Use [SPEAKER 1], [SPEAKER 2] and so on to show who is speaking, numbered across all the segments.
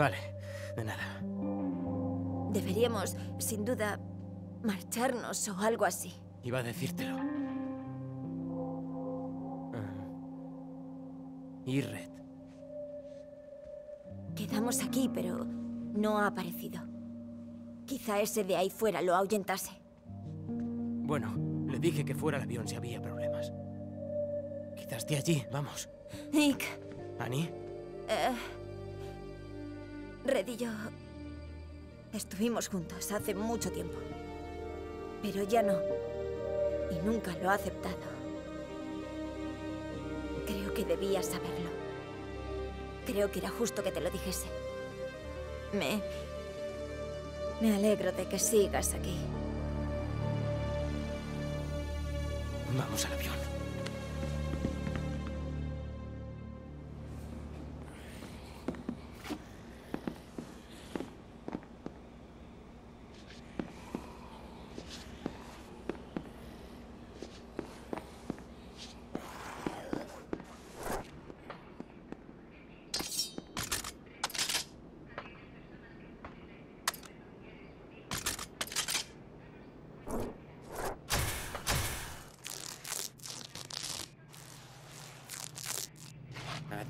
[SPEAKER 1] Vale, de nada.
[SPEAKER 2] Deberíamos, sin duda, marcharnos o algo así.
[SPEAKER 1] Iba a decírtelo. Ah. Y Red.
[SPEAKER 2] Quedamos aquí, pero no ha aparecido. Quizá ese de ahí fuera lo ahuyentase.
[SPEAKER 1] Bueno, le dije que fuera al avión si había problemas. Quizás de allí, vamos.
[SPEAKER 2] Nick,
[SPEAKER 1] ¿Annie?
[SPEAKER 2] eh, Red y yo estuvimos juntos hace mucho tiempo. Pero ya no. Y nunca lo ha aceptado. Creo que debías saberlo. Creo que era justo que te lo dijese. Me... Me alegro de que sigas aquí.
[SPEAKER 1] Vamos al avión.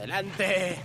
[SPEAKER 1] ¡Adelante!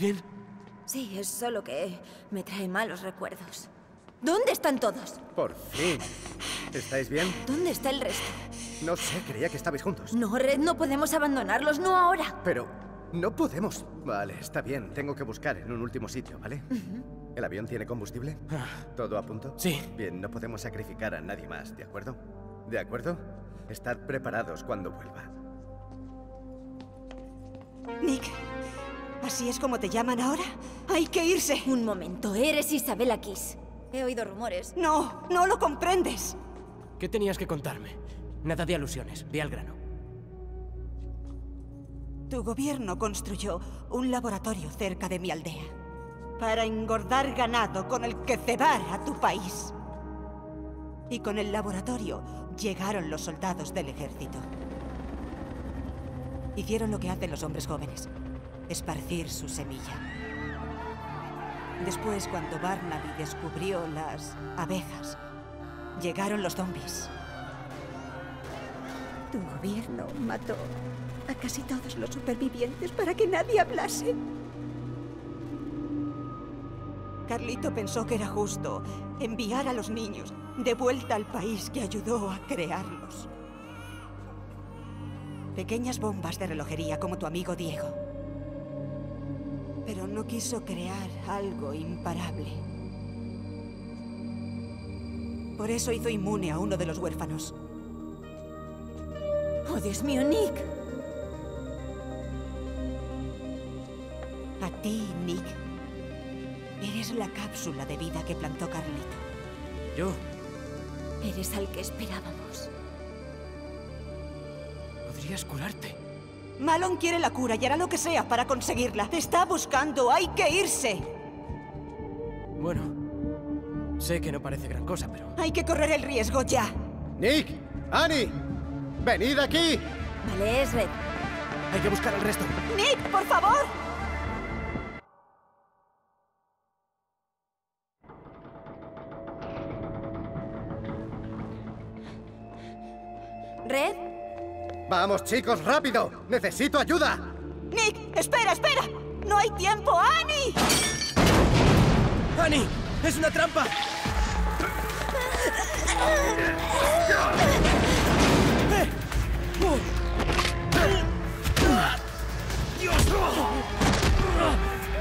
[SPEAKER 1] Bien?
[SPEAKER 2] Sí, es solo que me trae malos recuerdos. ¿Dónde están todos?
[SPEAKER 3] Por fin. ¿Estáis bien?
[SPEAKER 2] ¿Dónde está el resto?
[SPEAKER 3] No sé, creía que estabais juntos.
[SPEAKER 2] No, Red, no podemos abandonarlos, no ahora.
[SPEAKER 3] Pero no podemos. Vale, está bien. Tengo que buscar en un último sitio, ¿vale? ¿El avión tiene combustible?
[SPEAKER 1] Ah,
[SPEAKER 3] ¿Todo a punto?
[SPEAKER 1] Sí.
[SPEAKER 3] Bien, no podemos sacrificar a nadie más, ¿de acuerdo? ¿De acuerdo? Estad preparados cuando vuelva.
[SPEAKER 4] Nick, ¿así es como te llaman ahora? Hay que irse.
[SPEAKER 2] Un momento, eres Isabela Kiss. He oído rumores.
[SPEAKER 4] No, no lo comprendes.
[SPEAKER 1] ¿Qué tenías que contarme? Nada de alusiones. Ve al grano.
[SPEAKER 4] Tu gobierno construyó un laboratorio cerca de mi aldea para engordar ganado con el que cebar a tu país. Y con el laboratorio llegaron los soldados del ejército. Hicieron lo que hacen los hombres jóvenes, esparcir su semilla. Después, cuando Barnaby descubrió las abejas, llegaron los zombies. Tu gobierno mató a casi todos los supervivientes para que nadie hablase. Carlito pensó que era justo enviar a los niños de vuelta al país que ayudó a crearlos. Pequeñas bombas de relojería como tu amigo Diego. Pero no quiso crear algo imparable. Por eso hizo inmune a uno de los huérfanos.
[SPEAKER 2] Oh, Dios mío, Nick.
[SPEAKER 4] A ti, Nick. Eres la cápsula de vida que plantó Carlito.
[SPEAKER 1] Yo
[SPEAKER 2] Eres al que esperábamos.
[SPEAKER 1] podrías curarte.
[SPEAKER 4] Malon quiere la cura y hará lo que sea para conseguirla. Te está buscando. Hay que irse.
[SPEAKER 1] Bueno, sé que no parece gran cosa, pero...
[SPEAKER 4] Hay que correr el riesgo ya.
[SPEAKER 3] ¡Nick! ¡Annie! ¡Venid aquí!
[SPEAKER 2] Vale, es Red.
[SPEAKER 1] Hay que buscar al resto.
[SPEAKER 4] Nick, por favor.
[SPEAKER 3] ¡Vamos, chicos, rápido! ¡Necesito ayuda!
[SPEAKER 4] Nick, espera, espera. No hay tiempo, Annie.
[SPEAKER 1] ¡Annie! ¡Es una trampa! ¡Oh!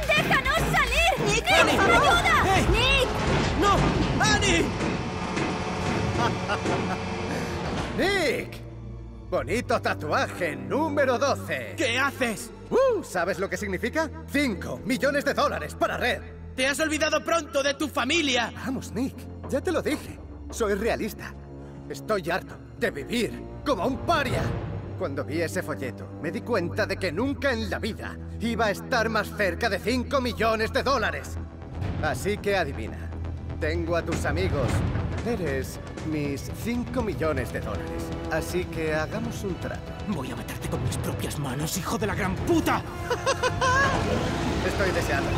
[SPEAKER 2] ¡Déjanos salir! ¡Nick,
[SPEAKER 1] ¡Annie!
[SPEAKER 2] ayuda!
[SPEAKER 1] ¡Hey!
[SPEAKER 2] ¡Nick!
[SPEAKER 1] ¡No! ¡Annie!
[SPEAKER 3] ¡Nick! Bonito tatuaje número 12.
[SPEAKER 1] ¿Qué haces?
[SPEAKER 3] Uh, ¿Sabes lo que significa? 5 millones de dólares para Red.
[SPEAKER 1] ¡Te has olvidado pronto de tu familia!
[SPEAKER 3] Vamos, Nick, ya te lo dije. Soy realista. Estoy harto de vivir como un paria. Cuando vi ese folleto, me di cuenta de que nunca en la vida iba a estar más cerca de 5 millones de dólares. Así que adivina, tengo a tus amigos. Eres mis 5 millones de dólares. Así que hagamos un trato.
[SPEAKER 1] Voy a matarte con mis propias manos, hijo de la gran puta.
[SPEAKER 3] Estoy deseando.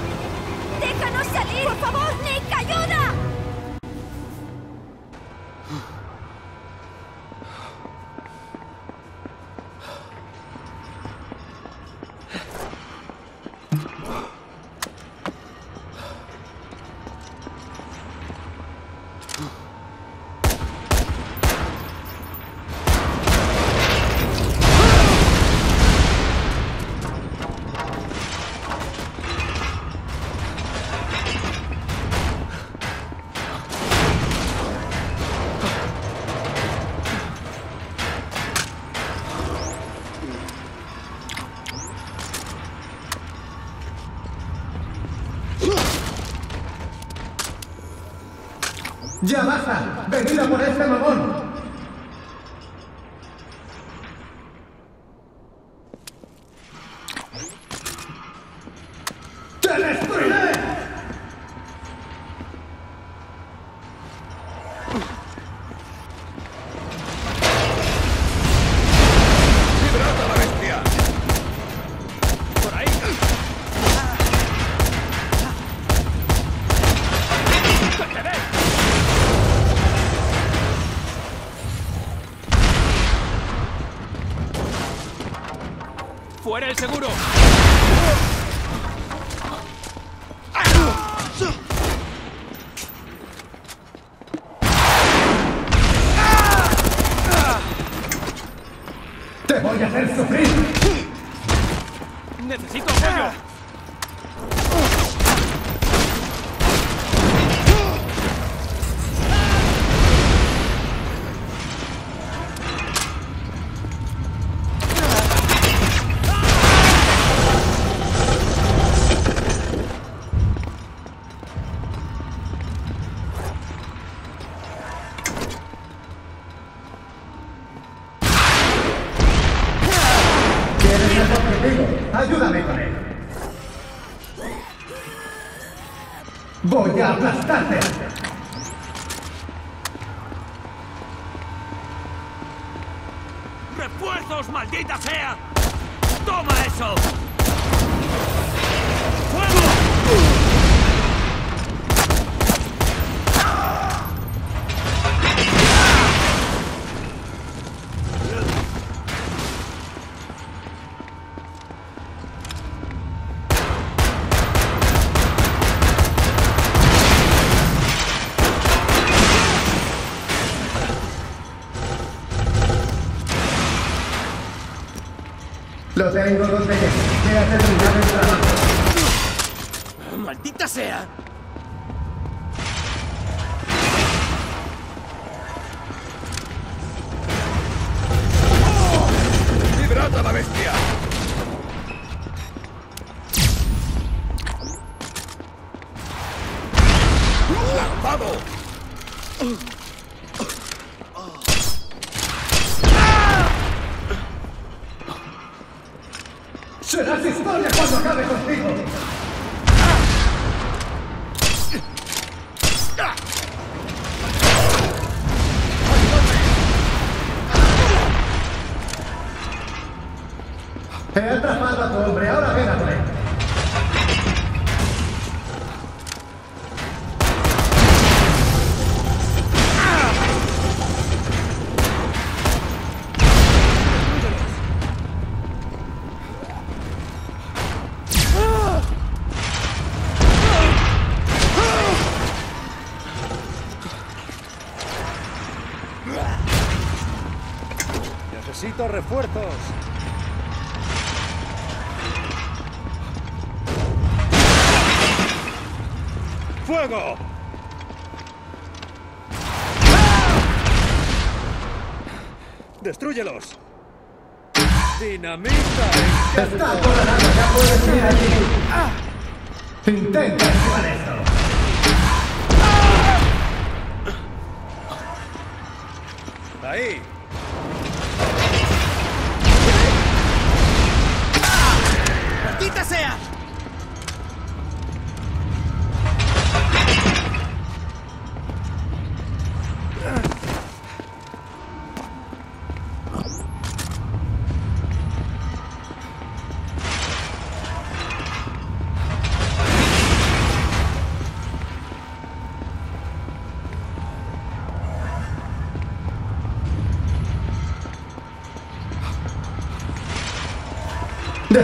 [SPEAKER 2] ¡Déjanos salir! ¡Por favor! ¡Nick, ayuda!
[SPEAKER 3] ¡Ya basta! ¡Venid a por este mamón! Voy a hacer sufrir!
[SPEAKER 1] ¡Necesito apoyo! ayúdame con él.
[SPEAKER 3] Voy a aplastarte.
[SPEAKER 1] ¡Refuerzos, maldita sea! ¡Toma eso!
[SPEAKER 3] Lo tengo el trabajo.
[SPEAKER 1] ¡Maldita sea!
[SPEAKER 3] Serás historia cuando acabe contigo. He atrapado a tu hombre, ahora ven
[SPEAKER 5] Necesito refuerzos. ¡Fuego! ¡Destrúyelos! ¡Dinamita!
[SPEAKER 3] Está nada, ya puedes ir allí. ¡Ah! Intenta esquivar esto.
[SPEAKER 5] ¡Ahí!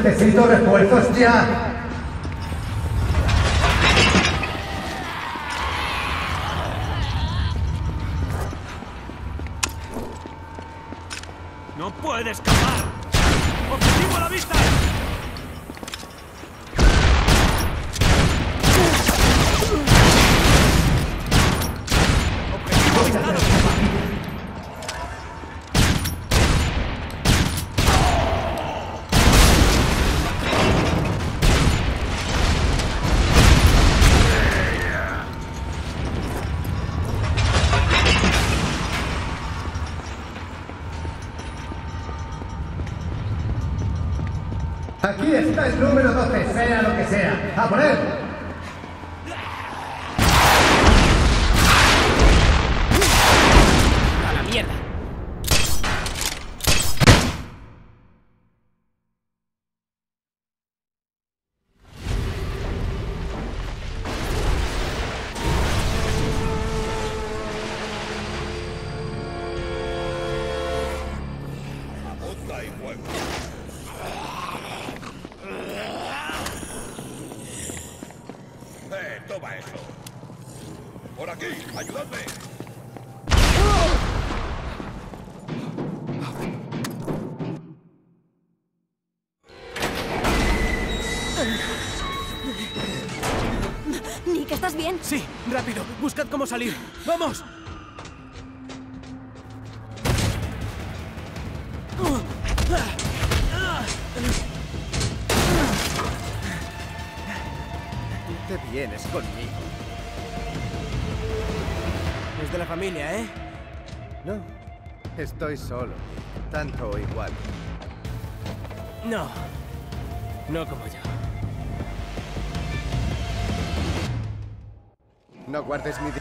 [SPEAKER 3] Necesito refuerzos ya.
[SPEAKER 1] ¡No puede escapar! ¡Objetivo a la vista!
[SPEAKER 3] Aquí está el número 12, sea lo que sea. ¡A por él!
[SPEAKER 2] Nick, ¿estás bien?
[SPEAKER 1] Sí, rápido, buscad cómo salir. ¡Vamos!
[SPEAKER 3] Tú te vienes conmigo.
[SPEAKER 1] Es de la familia, ¿eh?
[SPEAKER 3] No, estoy solo. Tanto o igual.
[SPEAKER 1] No. No como yo.
[SPEAKER 3] No guardes mi...